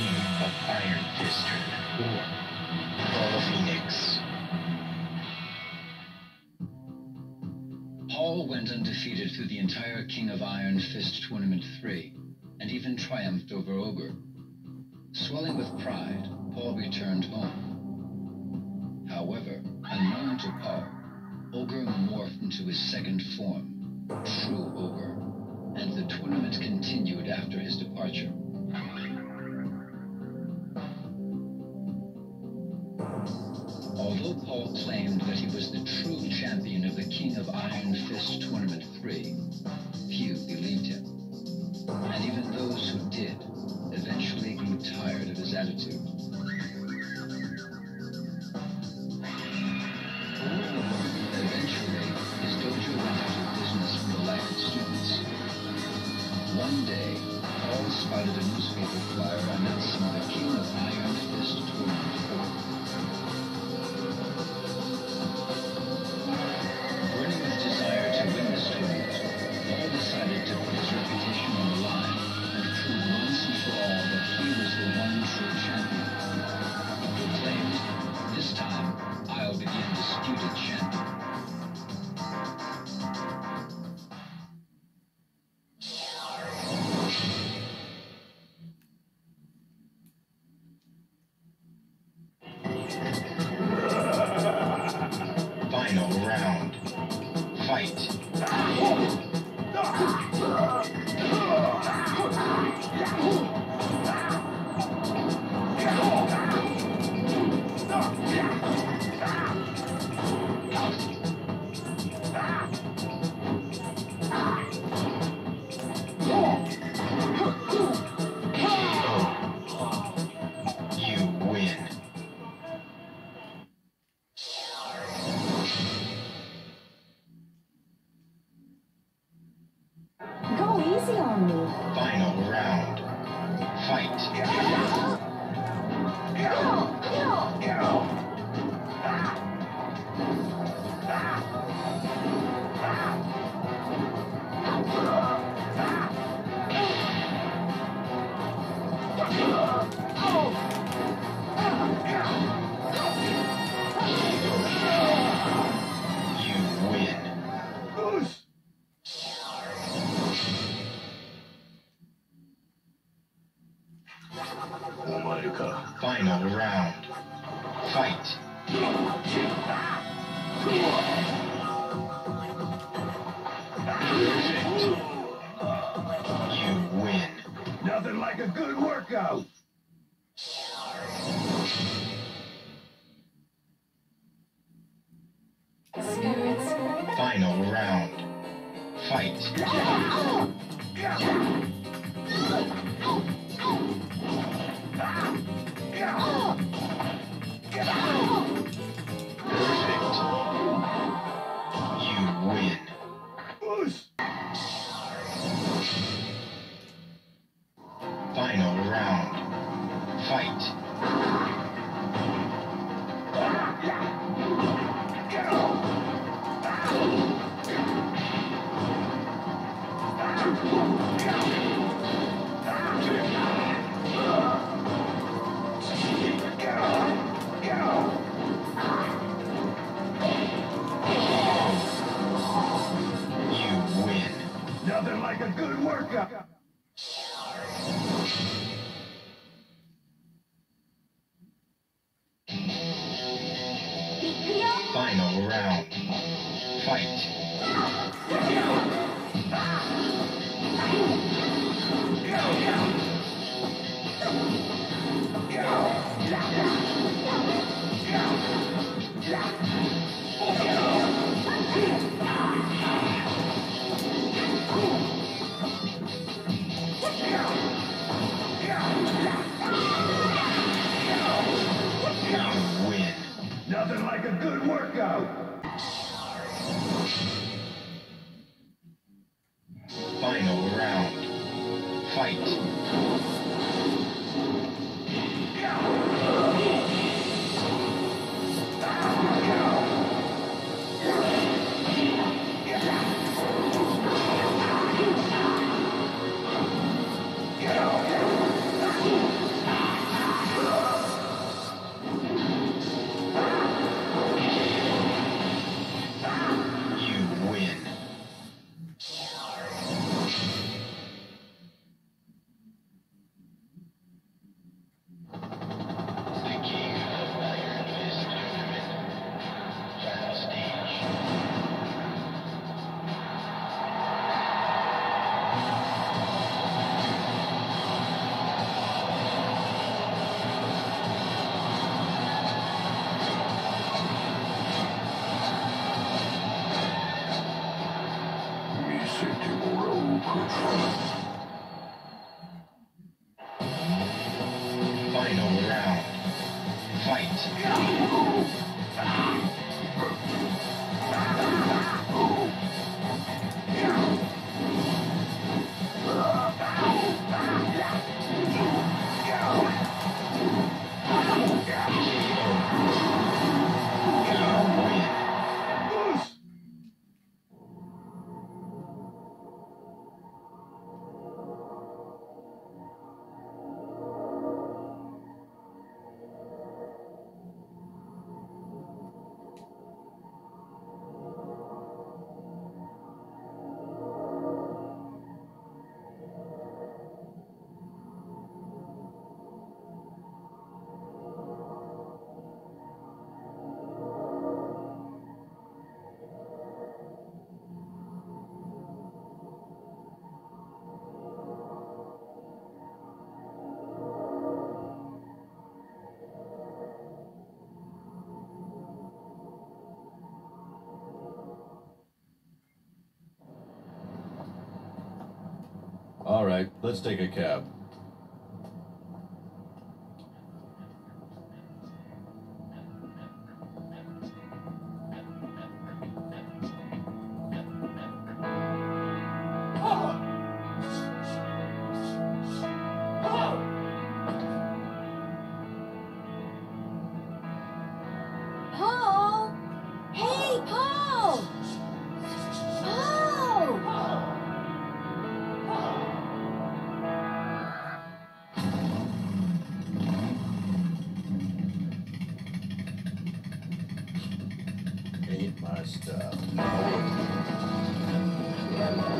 King of Iron Fist Tournament 4, Paul Phoenix. Paul went undefeated through the entire King of Iron Fist Tournament 3, and even triumphed over Ogre. Swelling with pride, Paul returned home. However, unknown to Paul, Ogre morphed into his second form, True Ogre, and the tournament continued after his departure. Champion of the King of Iron Fist Tournament 3, few believed him. And even those who did eventually grew tired of his attitude. Eventually, his dojo went out of business for the lack of students. One day, Paul spotted a newspaper flyer announcing the King of Iron Fist Tournament Final round. Fight. Fight. Nothing like a good workout. Final round. Fight. はい。All right, let's take a cab. time.